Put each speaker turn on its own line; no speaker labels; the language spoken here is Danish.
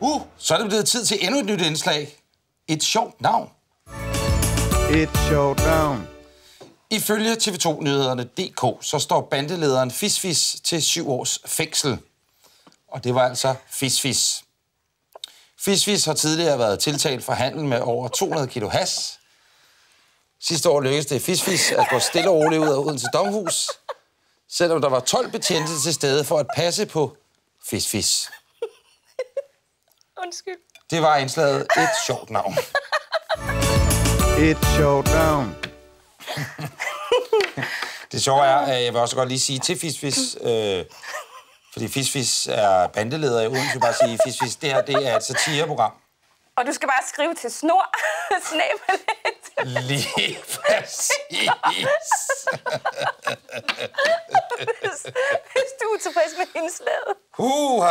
Uh, så er det blevet tid til endnu et nyt indslag. Et sjovt navn.
Et sjovt navn.
Ifølge TV2-nyhederne.dk, så står bandelederen Fisfis til syv års fængsel. Og det var altså Fisfis. Fisfis har tidligere været tiltalt for handel med over 200 kilo has. Sidste år lykkedes det Fisfis at gå stille og roligt ud af Odense Domhus, selvom der var 12 betjente til stede for at passe på Fisfis.
Undskyld.
Det var indslaget et sjovt navn.
Et sjovt navn.
Det sjove er, at jeg vil også godt lige sige til Fisfis, øh, fordi Fisfis er bandeleder i Odense, bare sige, Fisfis, det her det er et satireprogram.
Og du skal bare skrive til snor, snabelet.
Lige præcis.
hvis du er utilfreds med indslaget.
Uh,